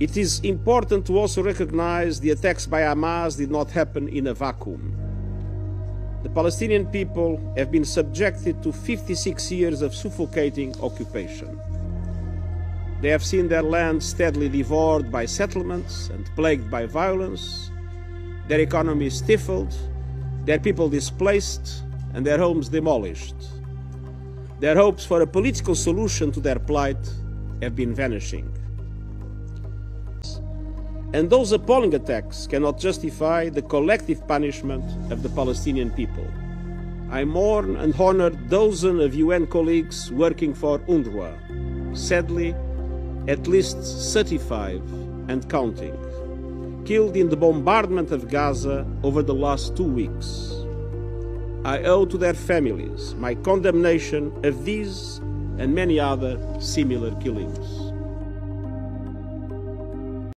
It is important to also recognize the attacks by Hamas did not happen in a vacuum. The Palestinian people have been subjected to 56 years of suffocating occupation. They have seen their land steadily devoured by settlements and plagued by violence, their economy stifled, their people displaced, and their homes demolished. Their hopes for a political solution to their plight have been vanishing. And those appalling attacks cannot justify the collective punishment of the Palestinian people. I mourn and honor dozens of UN colleagues working for UNRWA. Sadly, at least 35 and counting, killed in the bombardment of Gaza over the last two weeks. I owe to their families my condemnation of these and many other similar killings.